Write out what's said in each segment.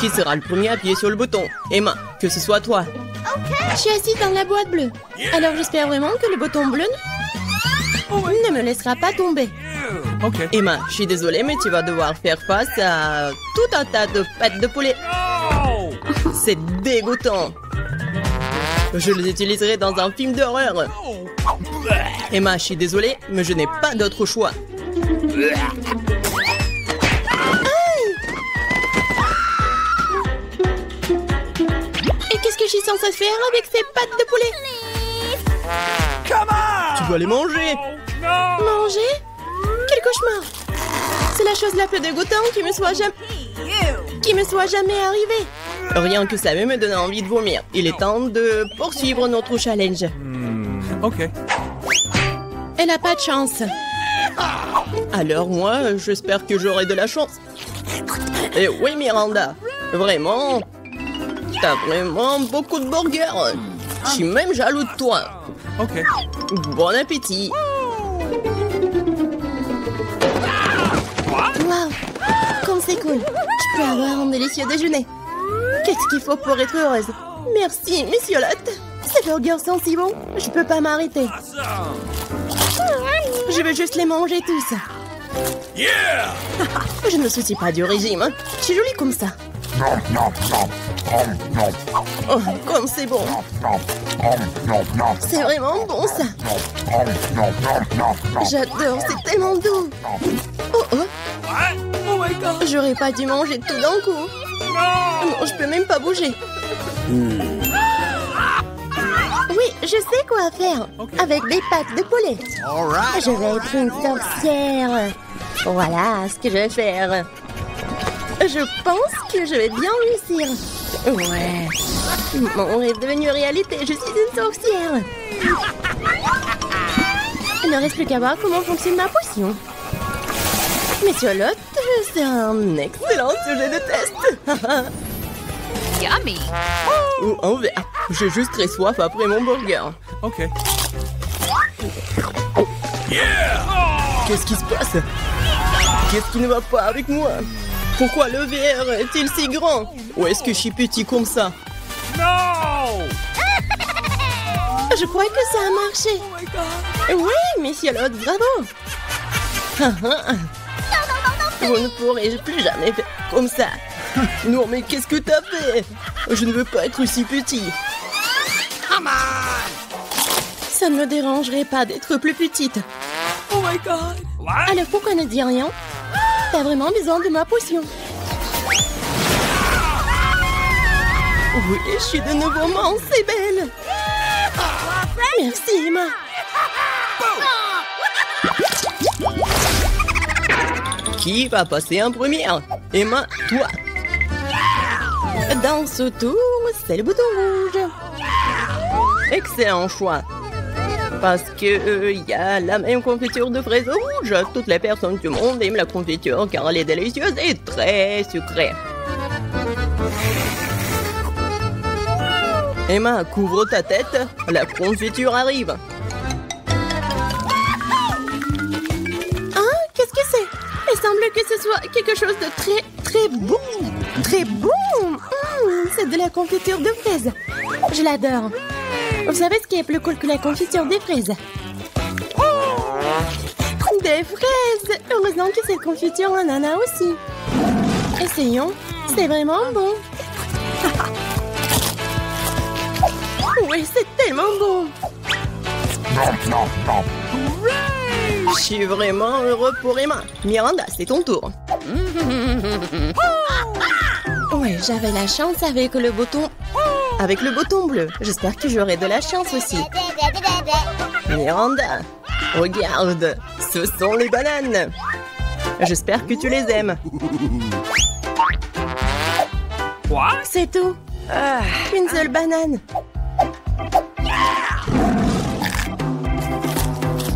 Qui sera le premier à appuyer sur le bouton Emma, que ce soit toi. Je suis assise dans la boîte bleue. Alors j'espère vraiment que le bouton bleu ne me laissera pas tomber. Emma, je suis désolée, mais tu vas devoir faire face à tout un tas de pattes de poulet. Oh! C'est dégoûtant. Je les utiliserai dans un film d'horreur. Emma, je suis désolée, mais je n'ai pas d'autre choix. Faire avec ces pattes de poulet! Tu dois les manger. No! Manger? Quel cauchemar C'est la chose la plus dégoûtante qui me soit jamais... qui me soit jamais arrivée. Rien que ça me donne envie de vomir. Il est temps de poursuivre notre challenge. Ok. Elle a pas de chance. Alors moi, j'espère que j'aurai de la chance. Et oui, Miranda, vraiment, t'as vraiment beaucoup de burgers. Je suis même jaloux de toi. Ok. Bon appétit. Waouh Comme c'est cool Je peux avoir un délicieux déjeuner. Qu'est-ce qu'il faut pour être heureuse? Merci, Monsieur Lotte. Ces burgers sont si bons, je peux pas m'arrêter. Je veux juste les manger tous. Yeah! Je ne me soucie pas du régime. hein. Je suis jolie comme ça. Oh, comme c'est bon. C'est vraiment bon ça. J'adore, c'est tellement doux. Oh oh, j'aurais pas dû manger tout d'un coup. No! Non, je peux même pas bouger. Oui, je sais quoi faire. Avec des pattes de poulet. Je vais être une sorcière. Voilà ce que je vais faire. Je pense que je vais bien réussir. Ouais. Mon rêve est devenu réalité. Je suis une sorcière. Il ne reste plus qu'à voir comment fonctionne ma potion. Monsieur Lot, c'est un excellent sujet de test. Yummy. Ou un verre. J'ai juste très soif après mon burger. Ok. Yeah! Qu'est-ce qui se passe? Qu'est-ce qui ne va pas avec moi? Pourquoi le verre est-il si grand Ou est-ce que je suis petit comme ça No! Je crois que ça a marché. Oui, Monsieur Lot, bravo. Vous ne pourrez plus jamais faire comme ça. Non mais qu'est-ce que t'as fait Je ne veux pas être si petit. Ça ne me dérangerait pas d'être plus petite. Oh my god! What? Alors pourquoi ne dis rien T'as vraiment besoin de ma potion. Oui, je suis de nouveau mince et belle. Merci, Emma. Qui va passer en première Emma, toi. Dans ce tour, c'est le bouton rouge. Excellent choix. Parce que euh, il y a la même confiture de fraises rouges. Toutes les personnes du monde aiment la confiture car elle est délicieuse et très sucrée. Emma, couvre ta tête. La confiture arrive. Hein Qu'est-ce que c'est? Il semble que ce soit quelque chose de très, très bon. Très bon Hum, C'est de la confiture de fraises. Je l'adore. Vous savez ce qui est plus cool que la confiture des fraises Des fraises Heureusement que cette confiture en en a aussi. Essayons. C'est vraiment bon. Oui, c'est tellement bon. Je suis vraiment heureux pour Emma. Miranda, c'est ton tour. Ouais, j'avais la chance avec le bouton. Avec le bouton bleu. J'espère que j'aurai de la chance aussi. Miranda, regarde, ce sont les bananes. J'espère que tu les aimes. What? C'est tout. Ah, Une seule banane.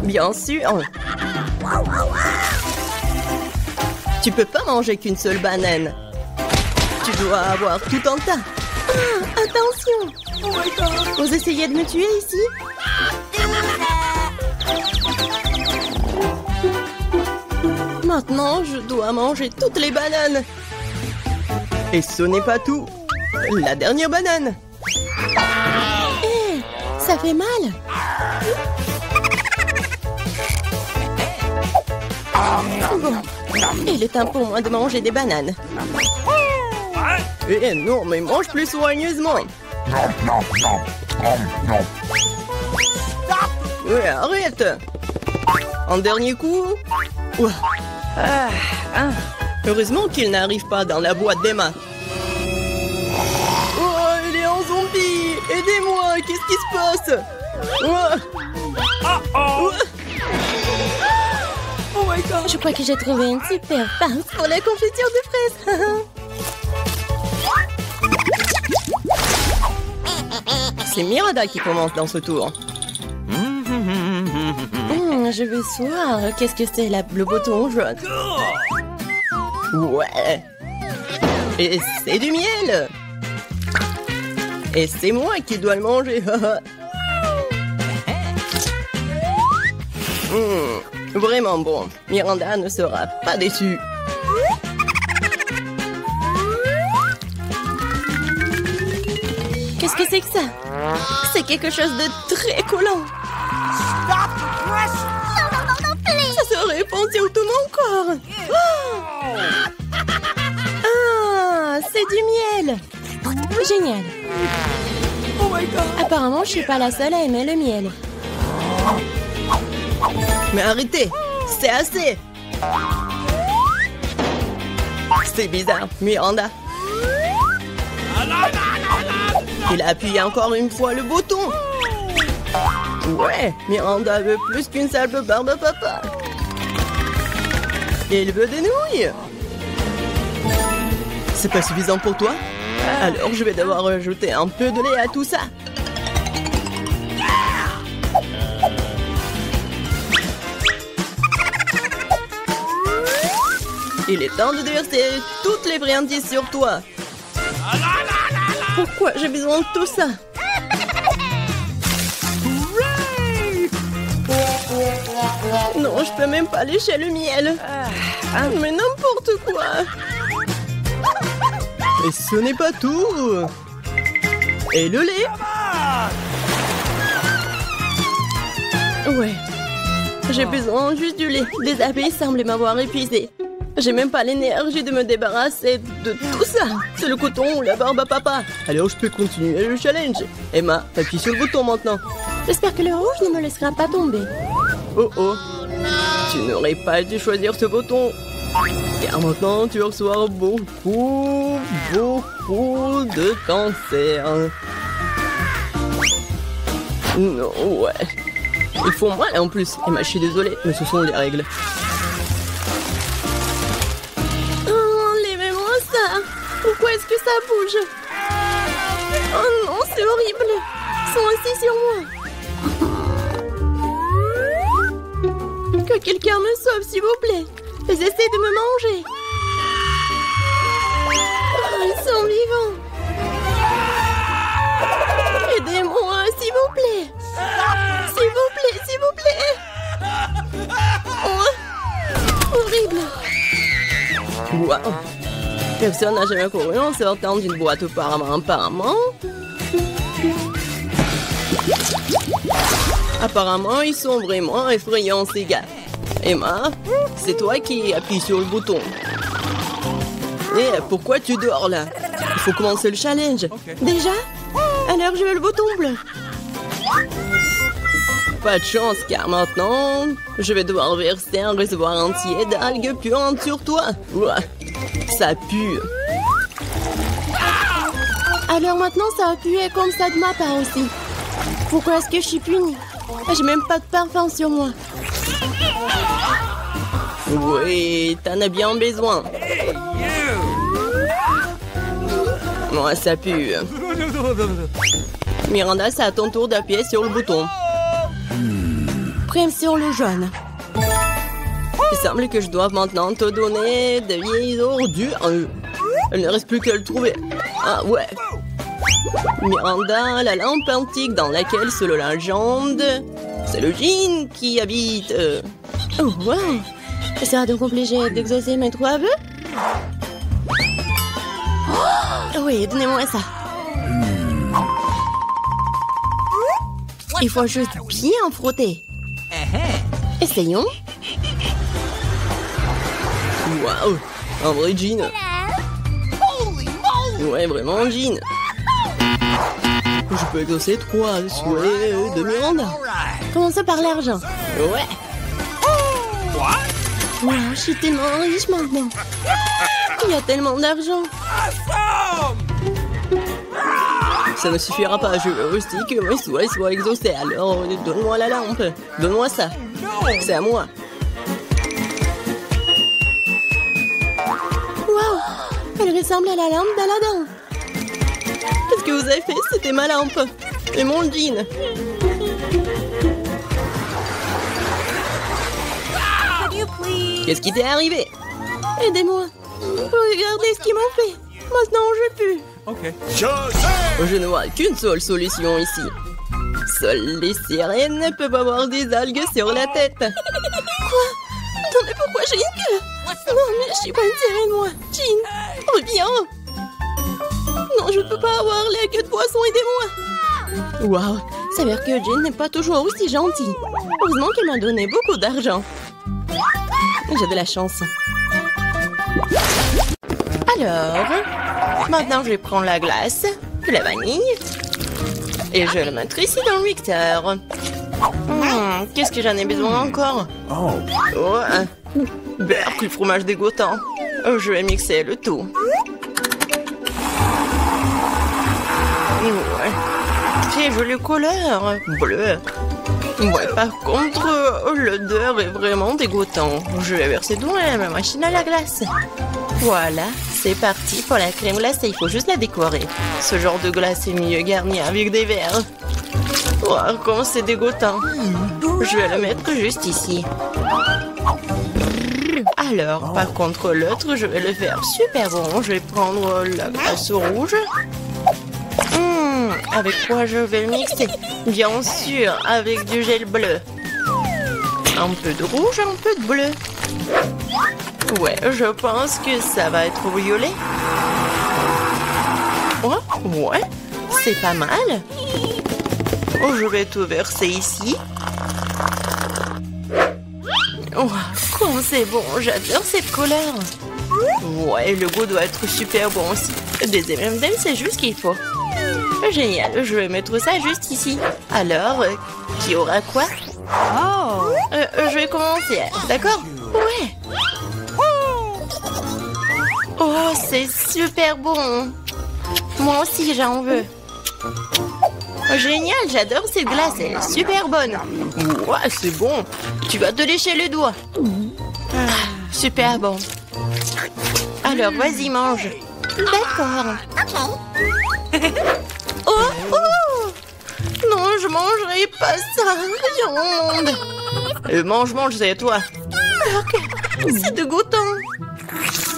bien sûr. Tu peux pas manger qu'une seule banane. Tu dois avoir tout un tas. Ah, attention Vous essayez de me tuer ici Maintenant, je dois manger toutes les bananes. Et ce n'est pas tout. La dernière banane. Hé, ça fait mal. Bon, il est moi de manger des bananes. Eh non, mais mange plus soigneusement. Ouais, arrête. Un dernier coup. Ah, ah. Heureusement qu'il n'arrive pas dans la boîte d'Emma. Oh, il est en zombie Aidez-moi Qu'est-ce qui se passe? Oh my god. Je crois que j'ai trouvé une super pince pour la confiture de fraises. C'est Miranda qui commence dans ce tour. Hum, je veux voir. Qu'est-ce que c'est le bouton jaune? Ouais. Et c'est du miel. Et c'est moi qui dois le manger. Hmm, vraiment bon. Miranda ne sera pas déçue. C'est que ça C'est quelque chose de très collant. Ça se répand sur tout mon corps. Ah, c'est du miel. Génial. Oh my god. Apparemment, je suis pas la seule à aimer le miel. Mais arrêtez C'est assez C'est bizarre, Miranda. Il a appuyé encore une fois le bouton. Ouais, Miranda veut plus qu'une sale barbe à papa. Il veut des nouilles. C'est pas suffisant pour toi Alors je vais devoir ajouter un peu de lait à tout ça. Il est temps de déverser toutes les friandises sur toi. Pourquoi j'ai besoin de tout ça Non, je peux même pas lécher le miel. Ah, mais n'importe quoi. Et ce n'est pas tout. Et le lait Ouais. J'ai besoin juste du lait. Les abeilles semblent m'avoir épuisé. J'ai même pas l'énergie de me débarrasser de tout ça. C'est le coton ou la barbe à papa. Alors je peux continuer le challenge. Emma, appuie sur le bouton maintenant. J'espère que le rouge ne me laissera pas tomber. Oh oh. Tu n'aurais pas dû choisir ce bouton. Car maintenant tu reçois beaucoup, beaucoup de cancer. Non, ouais. Ils font mal en plus. Emma, je suis désolée, mais ce sont les règles. Ça bouge Oh non, c'est horrible. Ils sont assis sur moi. Que quelqu'un me sauve, s'il vous plaît. Ils essaient de me manger. Oh, ils sont vivants. Aidez-moi, s'il vous plaît. S'il vous plaît, s'il vous plaît. Oh, horrible. Waouh. Personne n'a jamais couru en sortant d'une boîte auparavant, apparemment. Apparemment, ils sont vraiment effrayants, ces gars. Emma, c'est toi qui appuies sur le bouton. Et pourquoi tu dors là? Il faut commencer le challenge. Déjà? Alors je veux le bouton bleu. Pas de chance, car maintenant, je vais devoir verser un réservoir entier d'algues puantes sur toi. Ça pue. Alors maintenant ça a pué comme ça de ma part aussi. Pourquoi est-ce que je suis punie? J'ai même pas de parfum sur moi. Oui, t'en as bien besoin. Moi, ça pue. Miranda, c'est à ton tour d'appuyer sur le bouton. Prime sur le jaune. Il semble que je doive maintenant te donner de vieilles ordures. Il ne reste plus qu'à le trouver. Ah ouais. Miranda, la lampe antique dans laquelle, selon la légende, c'est le djinn qui habite. Oh wow Ça sera donc obligé d'exaucer mes trois vœux? Oh Oui, donnez-moi ça. Il faut juste bien frotter. Essayons. Waouh Un vrai jean. Ouais, vraiment un jean. Je peux exaucer trois souhaits de Miranda Commençons par l'argent. Ouais. Wow, je suis tellement riche maintenant. Il y a tellement d'argent. Ça ne suffira pas, je veux aussi que mes souhaits soient exaucés, alors donne-moi la lampe. Donne-moi ça. C'est à moi elle ressemble à la lampe d'Aladin. Qu'est-ce que vous avez fait C'était ma lampe Et mon jean Qu'est-ce qui t'est arrivé? Aidez-moi. Regardez ce qu'ils m'ont fait. Maintenant, je pue. Okay. Je ne vois qu'une seule solution ici. Seules les sirènes peuvent avoir des algues sur la tête. Quoi? Non, mais pourquoi j'ai une queue Non, mais je suis pas une sirène, moi. Jean, reviens. Non, je peux pas avoir la queue de poisson, aidez-moi. Waouh Ça veut dire que Jean n'est pas toujours aussi gentille. Heureusement qu'elle m'a donné beaucoup d'argent. J'ai de la chance. Alors, maintenant je vais prendre la glace, de la vanille, et je vais le mettre ici dans le mixeur. Hmm, Qu'est-ce que j'en ai besoin encore? Oh. Ouais Berk, le fromage dégoûtant. Je vais mixer le tout. Ouais. Très joli couleur. Bleu. Ouais, par contre, euh, l'odeur est vraiment dégoûtant. Je vais verser dans ma machine à la glace. Voilà, c'est parti pour la crème glacée. Il faut juste la décorer. Ce genre de glace est mieux garni avec des verres. Oh, comment c'est dégoûtant. Je vais le mettre juste ici. Alors, par contre, l'autre, je vais le faire super bon. Je vais prendre la glace rouge. Hmm, avec quoi je vais le mixer Bien sûr, avec du gel bleu. Un peu de rouge, un peu de bleu. Ouais, je pense que ça va être violet. Oh, ouais, c'est pas mal. Oh, je vais tout verser ici. Oh, comment c'est bon, j'adore cette couleur. Ouais, le goût doit être super bon aussi. Des M&M's, c'est juste ce qu'il faut. Génial, je vais mettre ça juste ici. Alors, euh, qui aura quoi? Oh. Euh, euh, Je vais commencer, d'accord? Ouais. Oh, c'est super bon. Moi aussi, j'en veux. Oh, Génial, j'adore cette glace, elle est super bonne. Ouais, c'est bon. Tu vas te lécher les doigts. Ah, super bon. Alors, vas-y, mange. D'accord. Oh, oh Non, je mangerai pas ça. Viande. Euh, mange, mange, c'est à toi. Ok, c'est dégoûtant.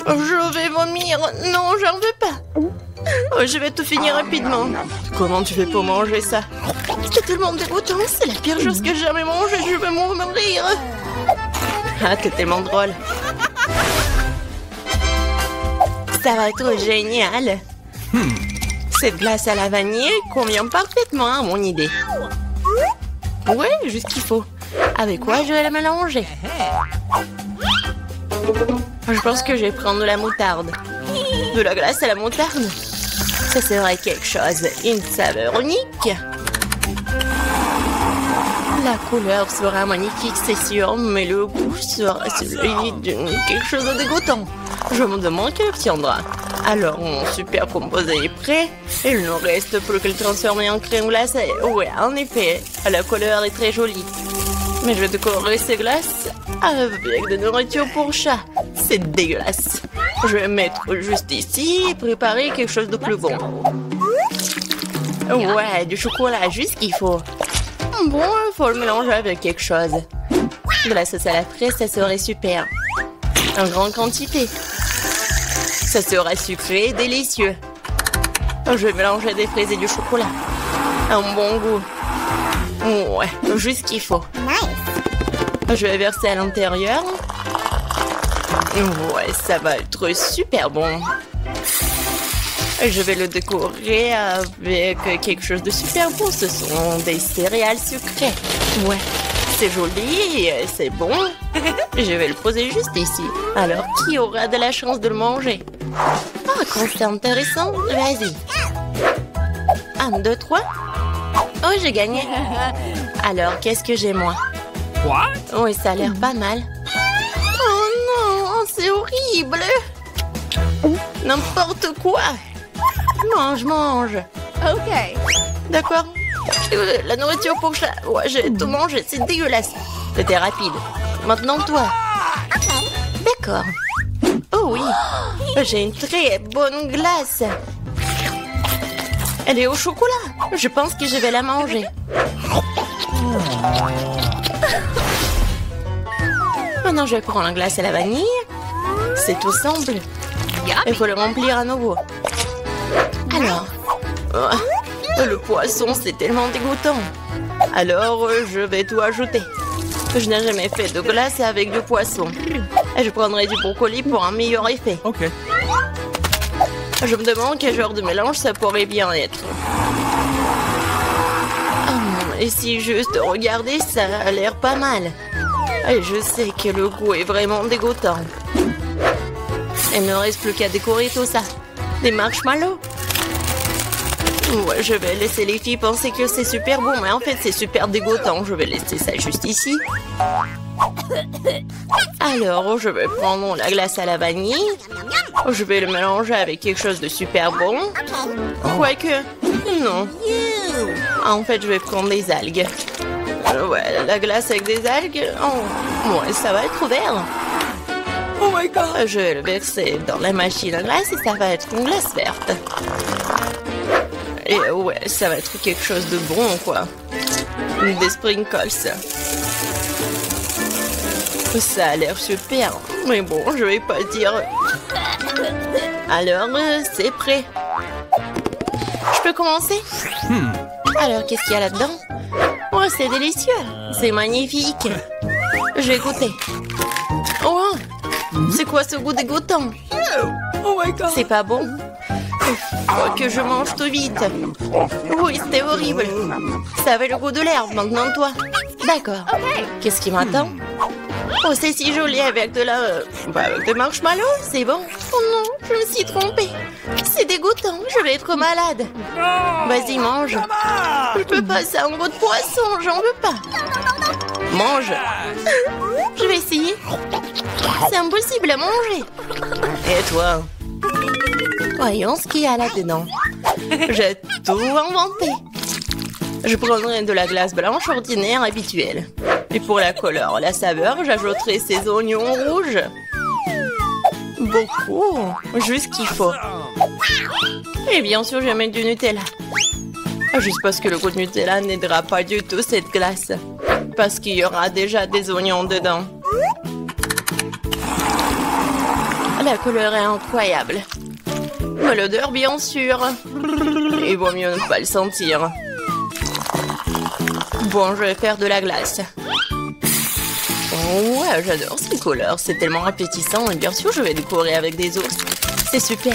Je vais vomir. Non, j'en veux pas. Oh, je vais tout finir rapidement. Comment tu fais pour manger ça? C'est tellement dégoûtant. C'est la pire chose que j'ai jamais mangée. Je vais mourir. Ah, t'es tellement drôle. Ça va être génial. Cette glace à la vanille convient parfaitement à mon idée. Ouais, juste qu'il faut. Avec quoi je vais la mélanger? Je pense que je vais prendre de la moutarde. De la glace à la moutarde Ça serait quelque chose. Une saveur unique. La couleur sera magnifique, c'est sûr, mais le goût sera celui de quelque chose de dégoûtant. Je me demande qui obtiendra. Alors, mon super composé est prêt. Il ne reste plus que le transformer en crème glacée. Ouais, en effet, la couleur est très jolie. Mais je vais décorer ces glaces avec de nourriture pour chat. C'est dégueulasse. Je vais mettre juste ici et préparer quelque chose de plus bon. Ouais, du chocolat, juste ce qu'il faut. Bon, faut le mélanger avec quelque chose. De la sauce à la fraise, ça serait super. En grande quantité. Ça sera sucré et délicieux. Je vais mélanger des fraises et du chocolat. Un bon goût. Ouais, juste ce qu'il faut. Je vais verser à l'intérieur. Ouais, ça va être super bon. Je vais le décorer avec quelque chose de super beau. Ce sont des céréales sucrées. Ouais, c'est joli, c'est bon. Je vais le poser juste ici. Alors, qui aura de la chance de le manger? Ah, quand c'est intéressant, vas-y. Un, deux, trois. Oh, j'ai gagné. Alors, qu'est-ce que j'ai moi? What? Oui, ça a l'air pas mal. Oh non, c'est horrible. N'importe quoi. Mange, mange. Okay. D'accord. Euh, La nourriture pour chat. Ouais, j'ai tout mangé, c'est dégueulasse. C'était rapide. Maintenant toi. D'accord. Oh oui. J'ai une très bonne glace. Elle est au chocolat. Je pense que je vais la manger. Maintenant, je prends la glace à la vanille. C'est tout simple. Il faut le remplir à nouveau. Alors, oh, le poisson, c'est tellement dégoûtant. Alors, euh, je vais tout ajouter. Je n'ai jamais fait de glace avec du poisson. Et je prendrai du brocoli pour un meilleur effet. Okay. Je me demande quel genre de mélange ça pourrait bien être. Et si juste regarder, ça a l'air pas mal. Et je sais que le goût est vraiment dégoûtant. Il ne reste plus qu'à décorer tout ça. Des marshmallows. Ouais, je vais laisser les filles penser que c'est super bon, mais en fait c'est super dégoûtant. Je vais laisser ça juste ici. Alors, je vais prendre la glace à la vanille. Je vais le mélanger avec quelque chose de super bon. Quoique, non. Ah, en fait, je vais prendre des algues. La glace avec des algues, oh, ça va être vert. Oh my god! Je vais le verser dans la machine à glace et ça va être une glace verte. Et ouais, ça va être quelque chose de bon, quoi. Des sprinkles. Ça a l'air super. Mais bon, je vais pas dire. Alors, euh, c'est prêt. Je peux commencer? Alors, qu'est-ce qu'il y a là-dedans? Oh, c'est délicieux. C'est magnifique. Je vais goûter. Oh, c'est quoi ce goût dégoûtant? Oh my god! C'est pas bon. Faut que je mange tout vite. Oui, c'était horrible. Ça avait le goût de l'herbe, maintenant toi. D'accord. Qu'est-ce qui m'attend? Oh, c'est si joli avec de la... euh, Bah, avec des marshmallows, c'est bon. Oh non, je me suis trompée. C'est dégoûtant, je vais être malade. Vas-y, mange. Je peux pas, c'est un goût de poisson, j'en veux pas. Mange. Je vais essayer. C'est impossible à manger. Et toi? Voyons ce qu'il y a là-dedans. J'ai tout inventé. Je prendrai de la glace blanche ordinaire habituelle. Et pour la couleur, la saveur, j'ajouterai ces oignons rouges. Beaucoup. Juste qu'il faut. Et bien sûr, je mettre du Nutella. Juste parce que le goût de Nutella n'aidera pas du tout cette glace. Parce qu'il y aura déjà des oignons dedans. La couleur est incroyable. Mais l'odeur, bien sûr. Il vaut mieux ne pas le sentir. Bon, je vais faire de la glace. Oh ouais, j'adore ces couleurs. C'est tellement appétissant. Et bien sûr, je vais décorer avec des ours. C'est super.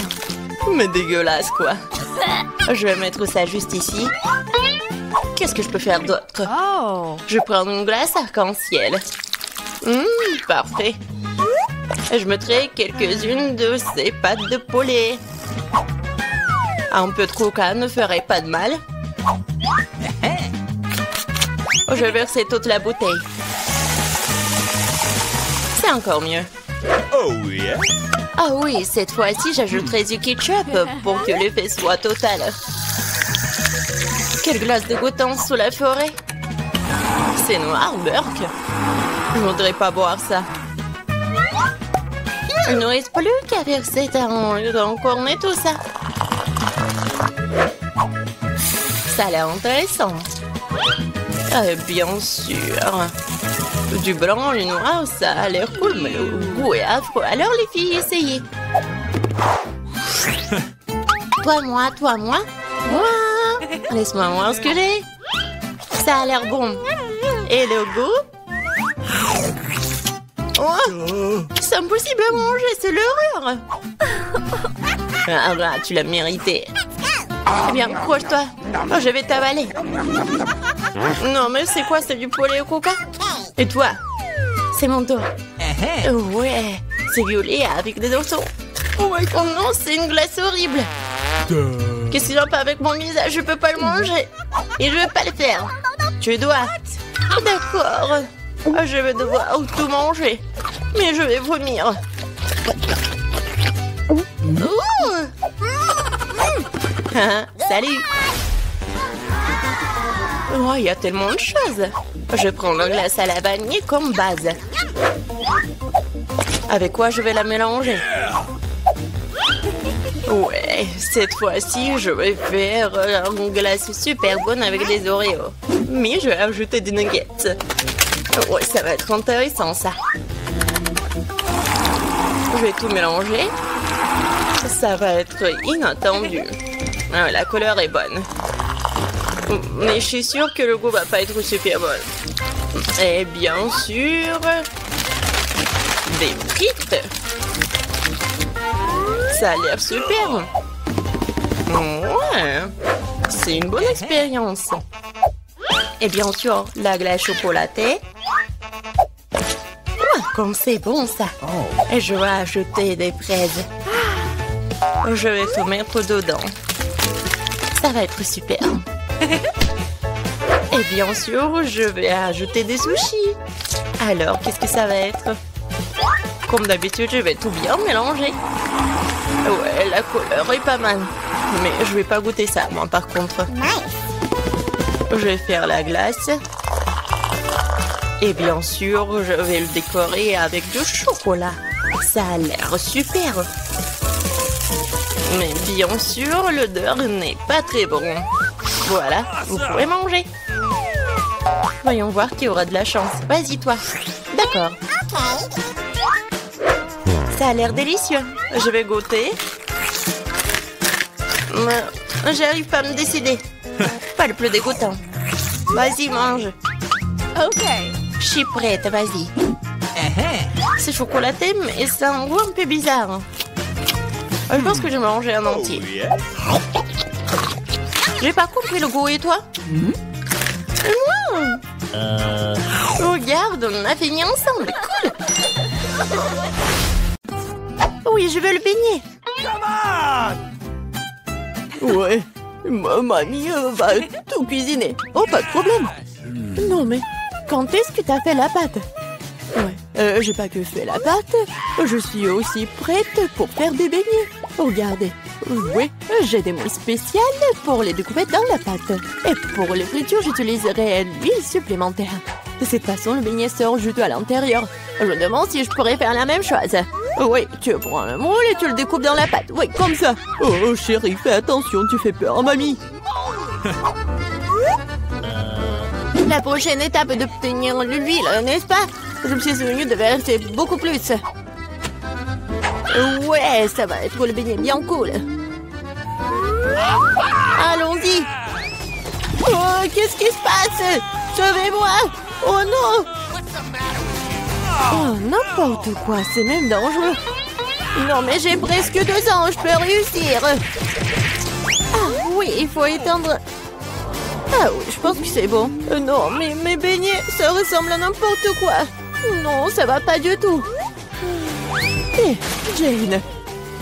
Mais dégueulasse, quoi. Je vais mettre ça juste ici. Qu'est-ce que je peux faire d'autre? Oh. Je prends une glace arc-en-ciel. Hum, parfait. Je mettrai quelques-unes de ces pâtes de poulet. Un peu de coca ne ferait pas de mal. Je vais verser toute la bouteille. C'est encore mieux. Oh yeah! Ah oui, cette fois-ci, j'ajouterai du ketchup pour que l'effet soit total. Quelle glace dégoûtante sous la forêt. C'est noir, Burke. Je voudrais pas boire ça. Il ne reste plus qu'à verser le cornet tout ça. Ça a l'air intéressant. Euh, bien sûr. Du blanc, le noir, ça a l'air cool, mais le goût est affreux. Alors les filles, essayez. toi, moi, toi, moi. Moi. Laisse-moi voir ce que j'ai. Ça a l'air bon. Et le goût? Oh, c'est impossible à manger, c'est l'horreur. Ah, bah, tu l'as mérité. Eh bien, couche-toi. Oh, je vais t'avaler. Non, mais c'est quoi C'est du poulet au coca? Et toi? C'est mon tour. Ouais, c'est violet avec des dessous. Oh, oh non, c'est une glace horrible. Qu'est-ce qui va pas avec mon visage? Je peux pas le manger. Et je vais pas le faire. Tu dois. D'accord. Oh, je vais devoir tout manger. Mais je vais vomir. Hein, salut Oh, il y a tellement de choses Je prends la glace à la vanille comme base. Avec quoi je vais la mélanger? Ouais, cette fois-ci, je vais faire une glace super bonne avec des Oreos. Mais je vais ajouter des nuggets. Ouais, ça va être intéressant, ça. Je vais tout mélanger. Ça va être inattendu. Ah, la couleur est bonne. Mais je suis sûre que le goût va pas être super bon. Et bien sûr... Des frites Ça a l'air super Ouais C'est une bonne expérience Et bien sûr, la glace chocolatée. comme c'est bon ça Et je vais ajouter des fraises. Je vais tout mettre dedans. Ça va être super. Et bien sûr, je vais ajouter des sushis. Alors, qu'est-ce que ça va être? Comme d'habitude, je vais tout bien mélanger. Ouais, la couleur est pas mal. Mais je vais pas goûter ça, moi, par contre. Je vais faire la glace. Et bien sûr, je vais le décorer avec du chocolat. Ça a l'air super. Mais bien sûr, l'odeur n'est pas très bon. Voilà, vous pouvez manger. Voyons voir qui aura de la chance. Vas-y, toi. D'accord. Ça a l'air délicieux. Je vais goûter. J'arrive pas à me décider. Pas le plus dégoûtant. Vas-y, mange. Ok. Je suis prête, vas-y. C'est chocolaté, mais c'est un goût un peu bizarre. Je pense que je vais manger un entier. J'ai pas compris le goût, et toi mmh. Regarde, on a fini ensemble, cool Oui, je veux le baigner Ouais, ma mamie va tout cuisiner. Oh, pas de problème Non mais, quand est-ce que t'as fait la pâte Ouais, euh, j'ai pas que fait la pâte, je suis aussi prête pour faire des beignets. Regardez, oui, j'ai des mousses spéciales pour les découper dans la pâte. Et pour les fritures, j'utiliserai l'huile supplémentaire. De cette façon, le beignet sort juteux à l'intérieur. Je me demande si je pourrais faire la même chose. Oui, tu prends le moule et tu le découpes dans la pâte. Oui, comme ça. Oh, chérie, fais attention, tu fais peur mamie. La prochaine étape est d'obtenir l'huile, n'est-ce pas? Je me suis souvenu de verser beaucoup plus. Ouais, ça va être le beignet bien cool. Allons-y. Oh, qu'est-ce qui se passe? Sauvez-moi Oh non Oh, n'importe quoi, c'est même dangereux. Non, mais j'ai presque deux ans, je peux réussir. Ah oui, il faut éteindre... Ah oui, je pense que c'est bon. Euh, non, mais mes beignets, ça ressemble à n'importe quoi. Non, ça va pas du tout. Hé, Jane,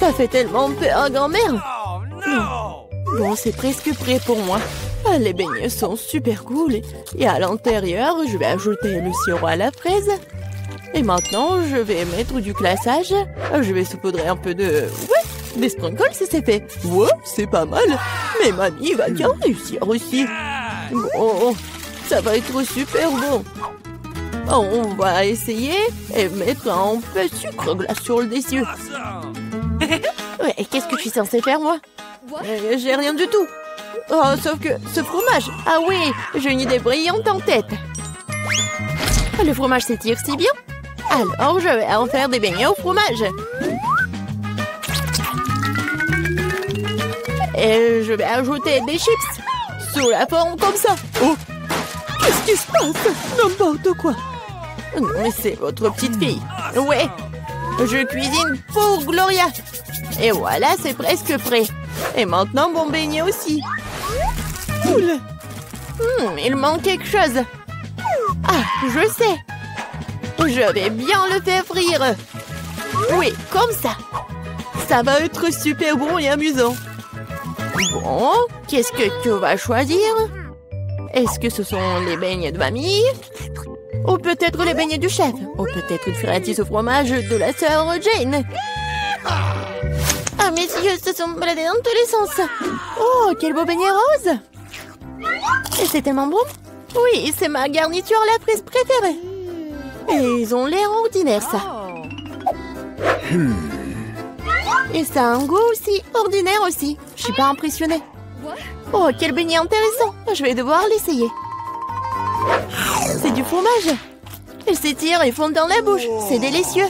t'as fait tellement peur grand-mère. non. Bon, c'est presque prêt pour moi. Ah, les beignets sont super cool. Et à l'intérieur, je vais ajouter le sirop à la fraise. Et maintenant, je vais mettre du glaçage. Je vais saupoudrer un peu de... Ouais, des sprinkles si c'est fait. Ouais, c'est pas mal. Mais mamie va bien réussir aussi. Bon, ça va être super bon. On va essayer et mettre un peu de sucre glace sur le dessus. Ouais, qu'est-ce que je suis censée faire, moi? Euh, J'ai rien du tout. Oh, sauf que ce fromage. Ah oui, j'ai une idée brillante en tête. Le fromage s'étire si bien. Alors, je vais en faire des beignets au fromage. Et je vais ajouter des chips sous la forme comme ça. Oh Qu'est-ce qui se passe? N'importe quoi. Non, mais c'est votre petite fille. Ouais, je cuisine pour Gloria. Et voilà, c'est presque prêt. Et maintenant, mon beignet aussi. Cool. Hmm, il manque quelque chose. Ah, je sais. Je vais bien le faire frire. Oui, comme ça. Ça va être super bon et amusant. Bon, qu'est-ce que tu vas choisir? Est-ce que ce sont les beignets de mamie? Ou peut-être les beignets du chef. Ou peut-être une friandise au fromage de la sœur Jane. Ah, mes yeux se sont baladés dans tous les sens. Oh, quel beau beignet rose. Et c'est tellement bon. Oui, c'est ma garniture la frise préférée. Et ils ont l'air ordinaires, ça. Et ça a un goût aussi ordinaire aussi. Je suis pas impressionnée. Oh, quel beignet intéressant. Je vais devoir l'essayer. Du fromage. Il s'étire et fond dans la bouche. C'est délicieux.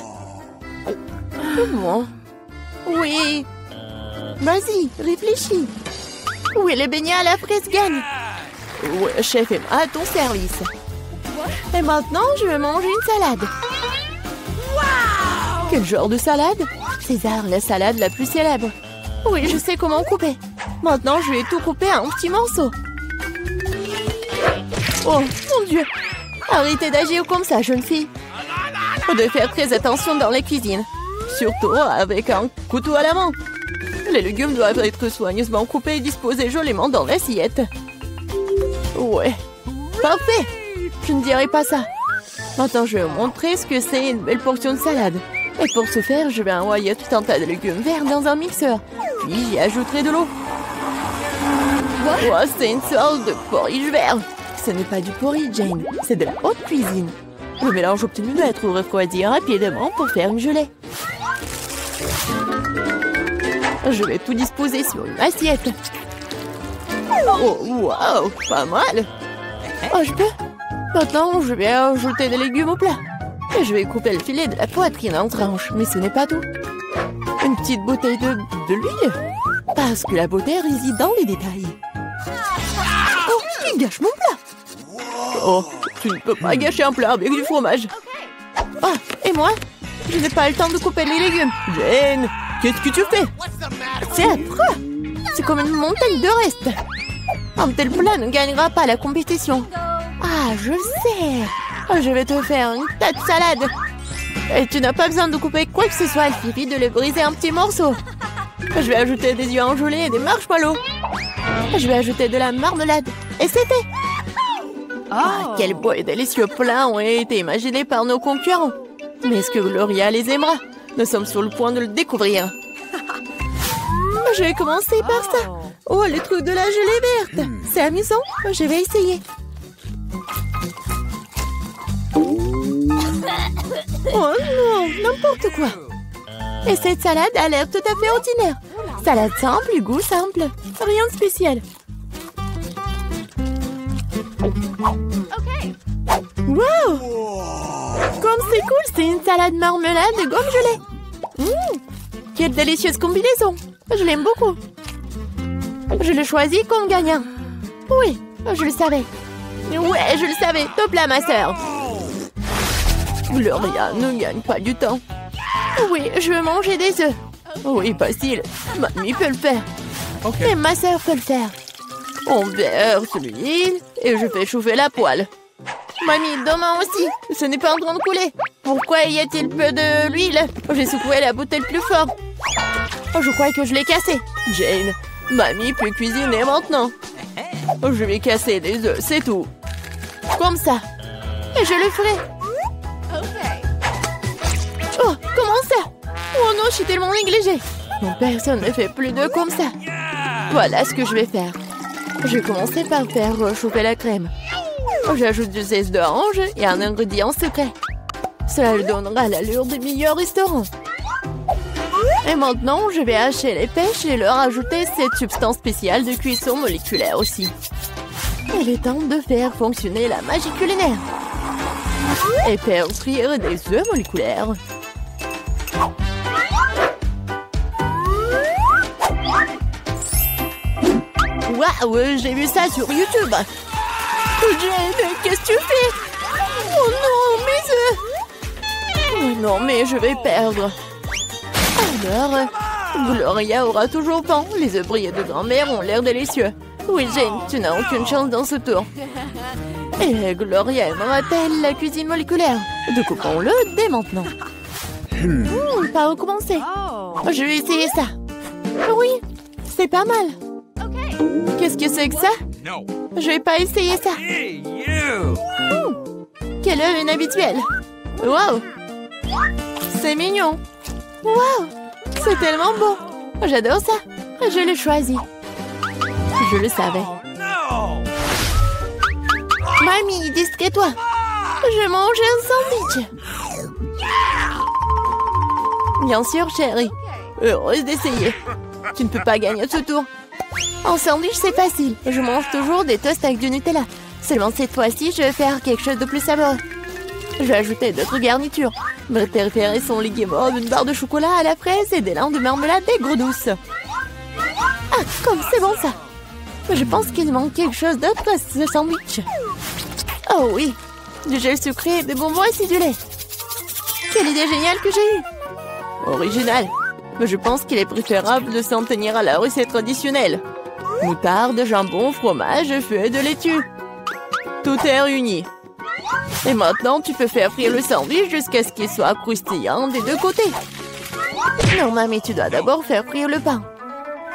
Oui. Vas-y, réfléchis. Oui, les beignets à la fraise gagnent. Ouais, chef, et à ton service. Et maintenant, je vais manger une salade. Quel genre de salade? César, la salade la plus célèbre. Oui, je sais comment couper. Maintenant, je vais tout couper en petits morceaux. Oh, mon Dieu Arrêtez d'agir comme ça, jeune fille. Faut de faire très attention dans la cuisine. Surtout avec un couteau à la main. Les légumes doivent être soigneusement coupés et disposés joliment dans l'assiette. Ouais, parfait Je ne dirai pas ça. Maintenant, je vais vous montrer ce que c'est une belle portion de salade. Et pour ce faire, je vais envoyer tout un tas de légumes verts dans un mixeur. Puis j'y ajouterai de l'eau. Oh, c'est une sorte de porridge vert. Ce n'est pas du porridge, Jane. C'est de la haute cuisine. Le mélange obtenu doit être refroidi rapidement pour faire une gelée. Je vais tout disposer sur une assiette. Oh, wow, pas mal. Oh, je peux? Maintenant, je vais ajouter des légumes au plat. Et je vais couper le filet de la poitrine en tranches, mais ce n'est pas tout. Une petite bouteille de, de l'huile. Parce que la beauté réside dans les détails. Oh, il gâche mon plat. Oh, tu ne peux pas gâcher un plat avec du fromage. Oh, et moi? Je n'ai pas le temps de couper les légumes. Jane, qu'est-ce que tu fais? C'est affreux. C'est comme une montagne de restes. Un tel plat ne gagnera pas la compétition. Ah, je sais. Je vais te faire une tas de salade. Et tu n'as pas besoin de couper quoi que ce soit. Il suffit de les briser en petits morceaux. Je vais ajouter des yeux enjolés et des marshmallows. Je vais ajouter de la marmelade. Et c'était... Ah, quel beau et délicieux plat ont été imaginés par nos concurrents. Mais est-ce que Gloria les aimera? Nous sommes sur le point de le découvrir. Je vais commencer par ça. Oh, le truc de la gelée verte. C'est amusant. Je vais essayer. Oh non, n'importe quoi. Et cette salade a l'air tout à fait ordinaire. Salade simple, goût simple. Rien de spécial. Wow Comme c'est cool, c'est une salade marmelade de gomme gelée. Mmh, quelle délicieuse combinaison. Je l'aime beaucoup. Je le choisis comme gagnant. Oui, je le savais. Ouais, je le savais. Top là, ma sœur. Gloria ne gagne pas du temps. Oui, je veux manger des œufs. Oui, facile. Mamie peut le faire. Et ma sœur peut le faire. On verse l'huile et je fais chauffer la poêle. Mamie, demain aussi. Ce n'est pas en train de couler. Pourquoi y a-t-il peu de l'huile J'ai secoué la bouteille plus fort. Oh, je crois que je l'ai cassée. Jane, mamie peut cuisiner maintenant. Je vais casser des œufs, c'est tout. Comme ça. Et je le ferai. Oh, comment ça Oh non, je suis tellement négligée. Personne ne fait plus de comme ça. Voilà ce que je vais faire. Je vais par faire chauffer la crème. J'ajoute du zeste d'orange et un ingrédient secret. Cela lui donnera l'allure des meilleurs restaurants. Et maintenant, je vais hacher les pêches et leur ajouter cette substance spéciale de cuisson moléculaire aussi. Il est temps de faire fonctionner la magie culinaire. Et faire frire des œufs moléculaires. Waouh, j'ai vu ça sur YouTube. Jane, qu'est-ce que tu fais? Oh non, mes œufs Oh non, mais je vais perdre. Alors, Gloria aura toujours faim. Les œufs brillés de grand-mère ont l'air délicieux. Oui, Jane, tu n'as aucune chance dans ce tour. Et Gloria aimera-t-elle la cuisine moléculaire Découpons-le dès maintenant. Hmm, pas recommencer. Je vais essayer ça. Oui, c'est pas mal. Qu'est-ce que c'est que ça? Je vais pas essayer ça. Hmm, quel œuf inhabituel. Wow C'est mignon. Wow C'est tellement beau. J'adore ça. Je l'ai choisi. Je le savais. Mamie, distrais-toi. Je mange un sandwich. Bien sûr, chérie. Heureuse d'essayer. Tu ne peux pas gagner ce tour. En sandwich, c'est facile. Je mange toujours des toasts avec du Nutella. Seulement cette fois-ci, je vais faire quelque chose de plus savoureux. Je vais ajouter d'autres garnitures. Mes préférés sont les guimauves, une barre de chocolat à la fraise et des langues de marmelade aigre douce. Ah, comme c'est bon ça Je pense qu'il manque quelque chose d'autre à ce sandwich. Oh oui, du gel sucré, des bonbons acidulés. Quelle idée géniale que j'ai eue Original. Mais je pense qu'il est préférable de s'en tenir à la recette traditionnelle. Moutarde, jambon, fromage, feuilles de laitue. Tout est réuni. Et maintenant, tu peux faire frire le sandwich jusqu'à ce qu'il soit croustillant des deux côtés. Non, mamie, tu dois d'abord faire frire le pain.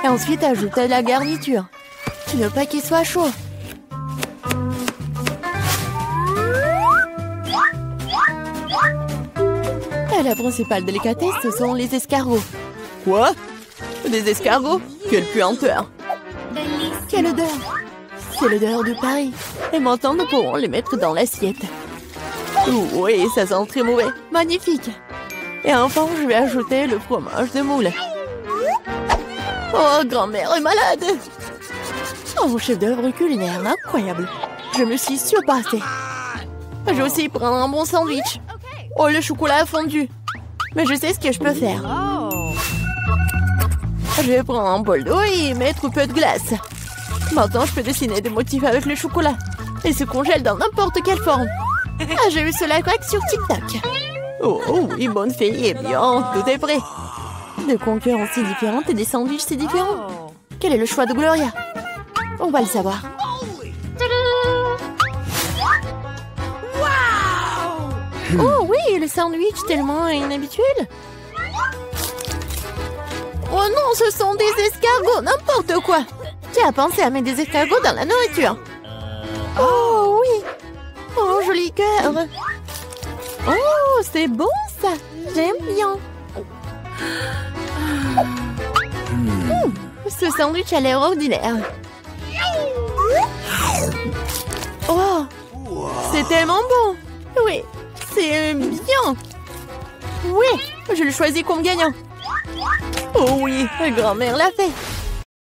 Et ensuite, ajouter la garniture. Tu ne veux pas qu'il soit chaud? Et la principale délicatesse, ce sont les escargots. Quoi? Des escargots? Quelle puanteur Quelle odeur C'est l'odeur de Paris. Et maintenant, nous pourrons les mettre dans l'assiette. Oui, ça sent très mauvais. Magnifique. Et enfin, je vais ajouter le fromage de moule. Oh, grand-mère est malade. Oh, mon chef d'œuvre culinaire, incroyable. Je me suis surpassée. Je vais aussi prendre un bon sandwich. Oh, le chocolat fondu. Mais je sais ce que je peux faire. Je vais prendre un bol d'eau et mettre un peu de glace. Maintenant, je peux dessiner des motifs avec le chocolat. Et se congèle dans n'importe quelle forme. Ah, j'ai vu cela craque sur TikTok. Oh, oh, oui, bonne fille. Eh bien, tout est prêt. Des concurrences si différentes et des sandwichs si différents. Quel est le choix de Gloria? On va le savoir. Oh oui, le sandwich tellement inhabituel. Oh non, ce sont des escargots, n'importe quoi. Qui a pensé à mettre des escargots dans la nourriture Oh oui. Oh, joli cœur. Oh, c'est bon ça. J'aime bien. Hmm, ce sandwich a l'air ordinaire. Oh, c'est tellement bon. Oui, c'est bien. Oui, je le choisis comme gagnant. Oh oui, grand-mère l'a fait.